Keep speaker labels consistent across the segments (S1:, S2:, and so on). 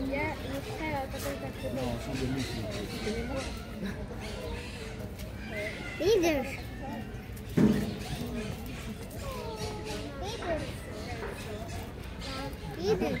S1: Я не считаю, такой как ты думаешь. Видишь? Видишь? Видишь?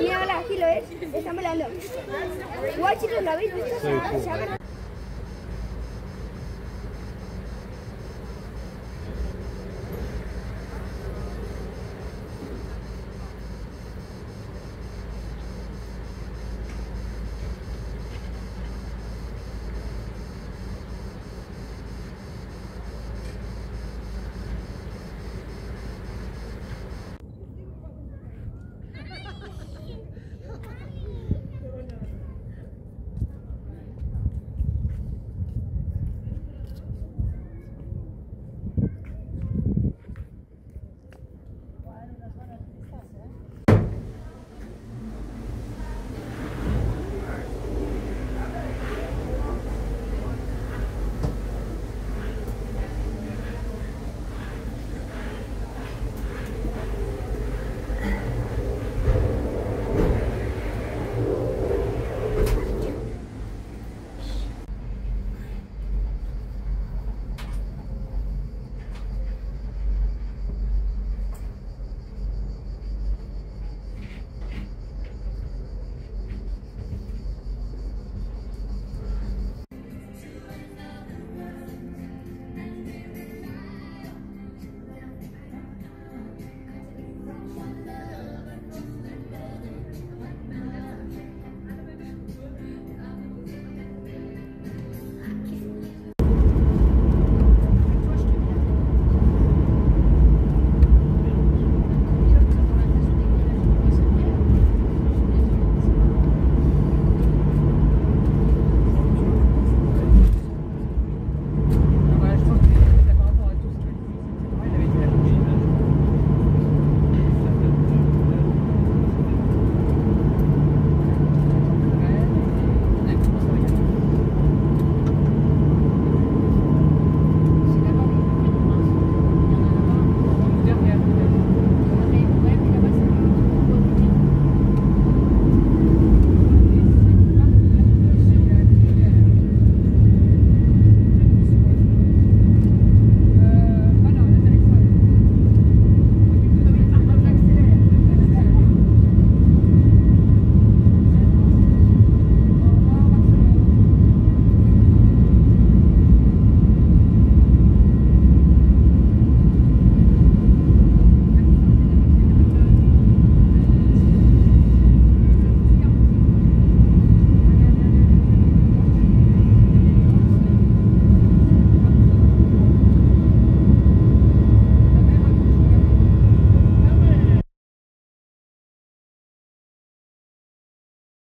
S1: y ahora aquí lo es, estamos hablando guay chicos, lo habéis visto?